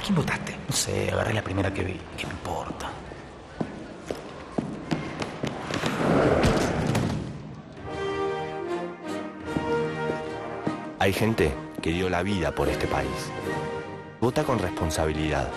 ¿A quién votaste? No sé, agarré la primera que vi. ¿Qué me importa? Hay gente que dio la vida por este país. Vota con responsabilidad.